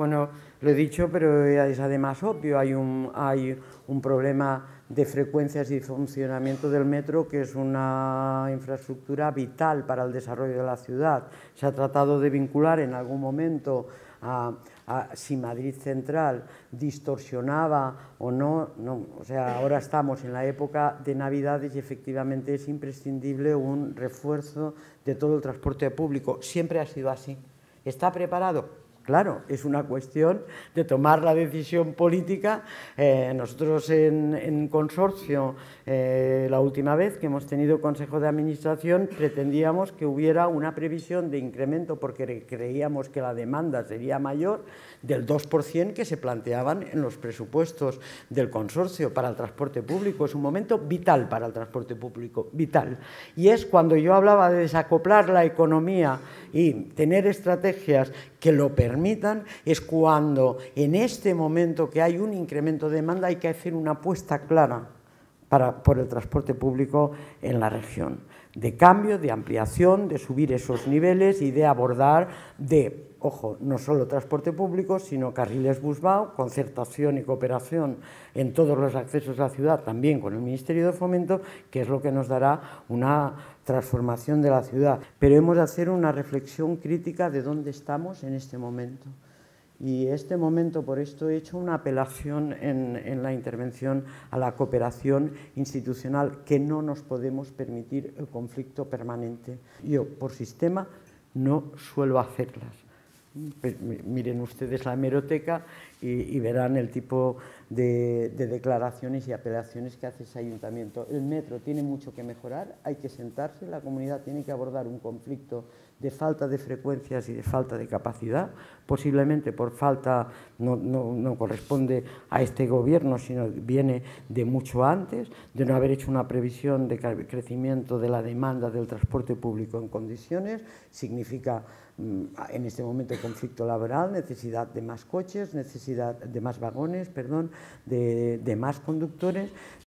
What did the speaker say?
Bueno, lo he dicho, pero es además obvio, hay un, hay un problema de frecuencias y funcionamiento del metro que es una infraestructura vital para el desarrollo de la ciudad. Se ha tratado de vincular en algún momento a, si Madrid Central distorsionaba o no, no, o sea, ahora estamos en la época de Navidades y efectivamente es imprescindible un refuerzo de todo el transporte público. Siempre ha sido así. ¿Está preparado? Claro, es una cuestión de tomar la decisión política. Eh, nosotros en, consorcio, eh, la última vez que hemos tenido Consejo de Administración, pretendíamos que hubiera una previsión de incremento porque creíamos que la demanda sería mayor del 2% que se planteaban en los presupuestos del consorcio para el transporte público. Es un momento vital para el transporte público, vital. Y es cuando yo hablaba de desacoplar la economía y tener estrategias que lo permitan, es cuando en este momento que hay un incremento de demanda hay que hacer una apuesta clara para, por el transporte público en la región, de cambio, de ampliación, de subir esos niveles y de abordar de ojo, no solo transporte público, sino carriles busbao, concertación y cooperación en todos los accesos a la ciudad, también con el Ministerio de Fomento, que es lo que nos dará una transformación de la ciudad. Pero hemos de hacer una reflexión crítica de dónde estamos en este momento. Y este momento, por esto he hecho una apelación en, la intervención a la cooperación institucional, que no nos podemos permitir el conflicto permanente. Yo, por sistema, no suelo hacerlas miren ustedes la hemeroteca y, verán el tipo de, declaraciones y apelaciones que hace ese ayuntamiento. El metro tiene mucho que mejorar, hay que sentarse, la comunidad tiene que abordar un conflicto de falta de frecuencias y de falta de capacidad, posiblemente por falta, no, no corresponde a este gobierno, sino viene de mucho antes, de no haber hecho una previsión de crecimiento de la demanda del transporte público en condiciones, significa mm, en este momento conflicto laboral, necesidad de más coches, necesidad de más vagones, perdón, de, más conductores,